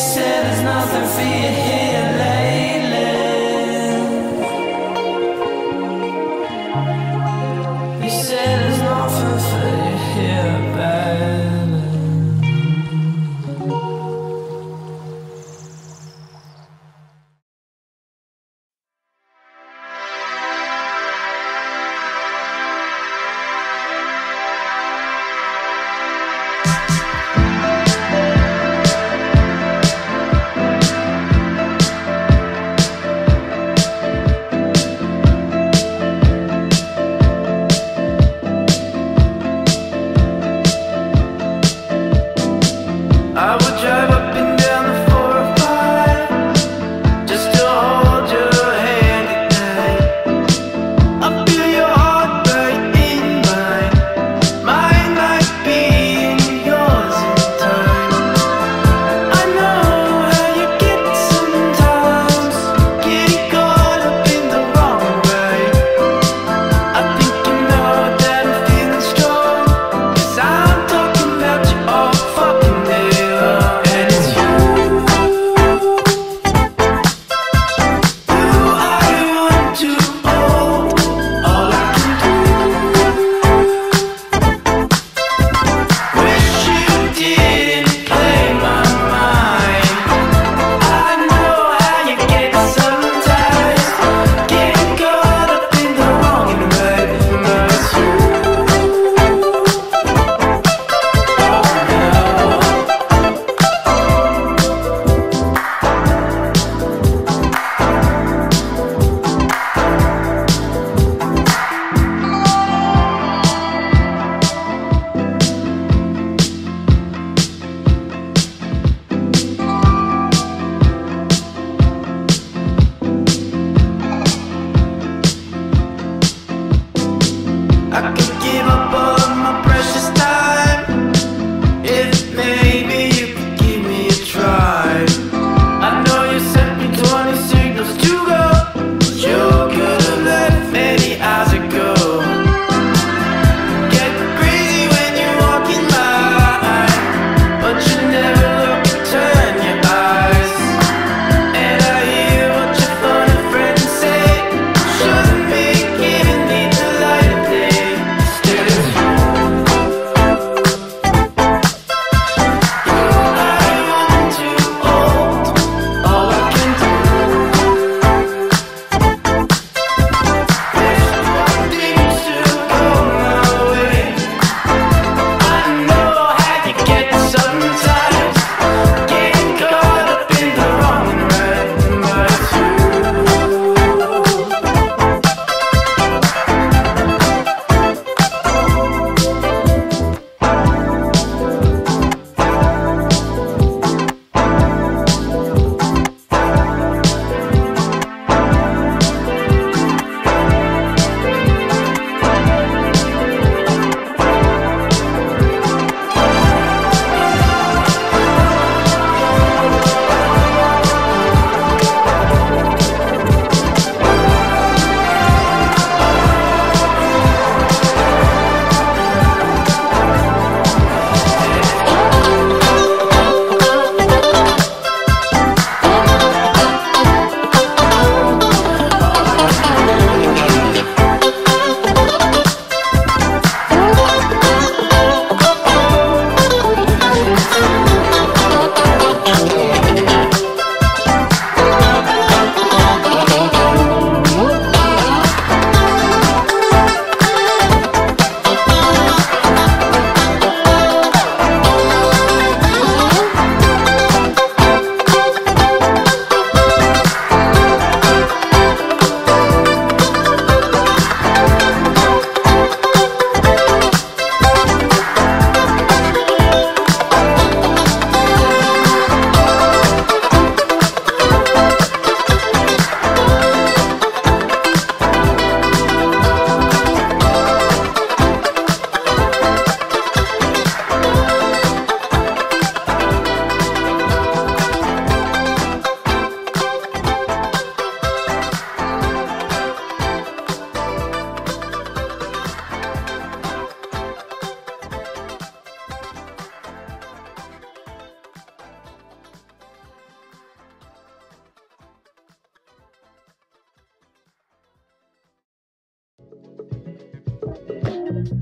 said there's nothing for you here.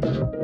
Touch